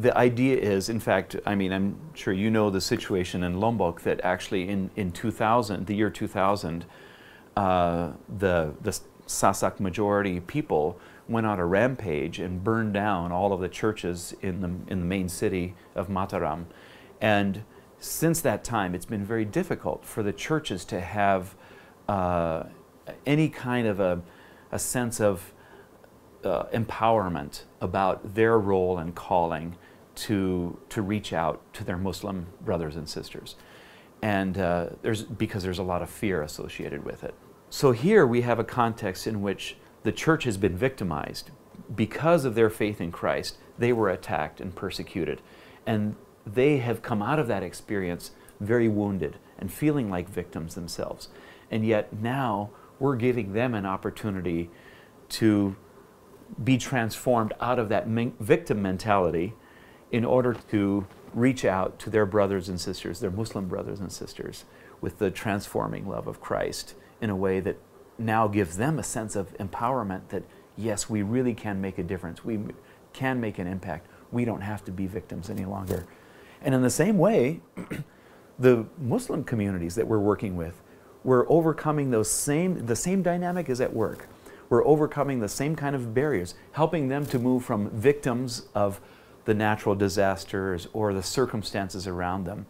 the idea is, in fact, I mean, I'm sure you know the situation in Lombok that actually in, in 2000, the year 2000, uh, the, the Sasak majority people went on a rampage and burned down all of the churches in the, in the main city of Mataram. And since that time, it's been very difficult for the churches to have uh, any kind of a, a sense of uh, empowerment about their role and calling to, to reach out to their Muslim brothers and sisters. And uh, there's, because there's a lot of fear associated with it. So here we have a context in which the church has been victimized. Because of their faith in Christ, they were attacked and persecuted. And they have come out of that experience very wounded and feeling like victims themselves. And yet now we're giving them an opportunity to be transformed out of that victim mentality in order to reach out to their brothers and sisters, their Muslim brothers and sisters, with the transforming love of Christ in a way that now gives them a sense of empowerment that, yes, we really can make a difference. We can make an impact. We don't have to be victims any longer. And in the same way, the Muslim communities that we're working with, we're overcoming those same, the same dynamic is at work. We're overcoming the same kind of barriers, helping them to move from victims of the natural disasters or the circumstances around them.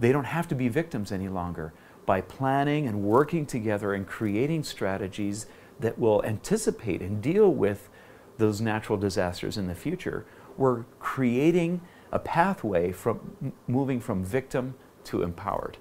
They don't have to be victims any longer. By planning and working together and creating strategies that will anticipate and deal with those natural disasters in the future, we're creating a pathway from moving from victim to empowered.